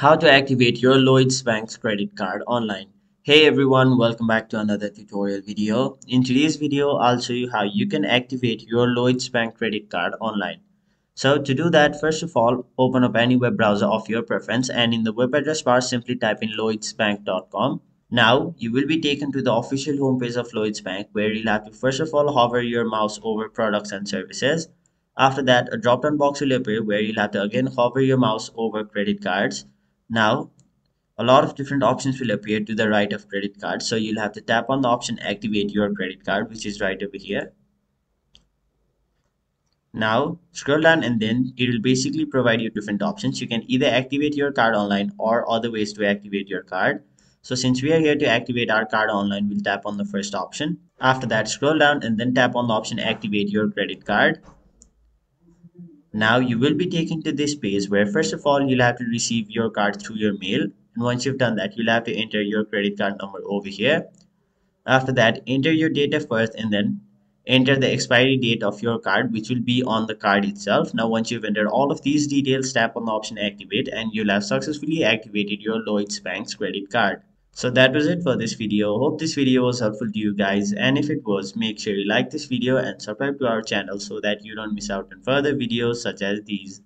How to activate your Lloyds Bank's credit card online. Hey everyone, welcome back to another tutorial video. In today's video, I'll show you how you can activate your Lloyds Bank credit card online. So to do that, first of all, open up any web browser of your preference and in the web address bar, simply type in lloydsbank.com. Now, you will be taken to the official homepage of Lloyds Bank where you'll have to first of all hover your mouse over products and services. After that, a drop-down box will appear where you'll have to again hover your mouse over credit cards now, a lot of different options will appear to the right of credit card. So you'll have to tap on the option activate your credit card, which is right over here. Now scroll down and then it will basically provide you different options. You can either activate your card online or other ways to activate your card. So since we are here to activate our card online, we'll tap on the first option. After that, scroll down and then tap on the option activate your credit card. Now you will be taken to this page where first of all you'll have to receive your card through your mail and once you've done that you'll have to enter your credit card number over here. After that enter your date of birth and then enter the expiry date of your card which will be on the card itself. Now once you've entered all of these details tap on the option activate and you'll have successfully activated your Lloyds Bank's credit card. So that was it for this video. Hope this video was helpful to you guys and if it was, make sure you like this video and subscribe to our channel so that you don't miss out on further videos such as these.